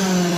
Uh,